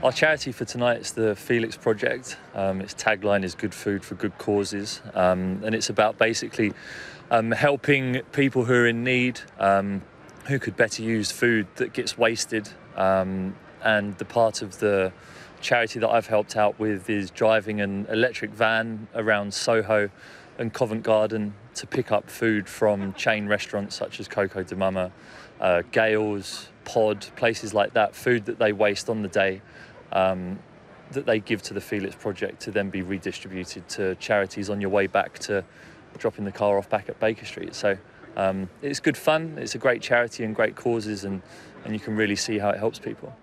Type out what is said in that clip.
Our charity for tonight is the Felix Project. Um, its tagline is "Good food for good causes," um, and it's about basically um, helping people who are in need, um, who could better use food that gets wasted. Um, and the part of the charity that I've helped out with is driving an electric van around Soho and Covent Garden to pick up food from chain restaurants such as Coco di Mama, uh, Gail's, Pod, places like that, food that they waste on the day um, that they give to the Felix Project to then be redistributed to charities on your way back to dropping the car off back at Baker Street. So um, it's good fun, it's a great charity and great causes, and, and you can really see how it helps people.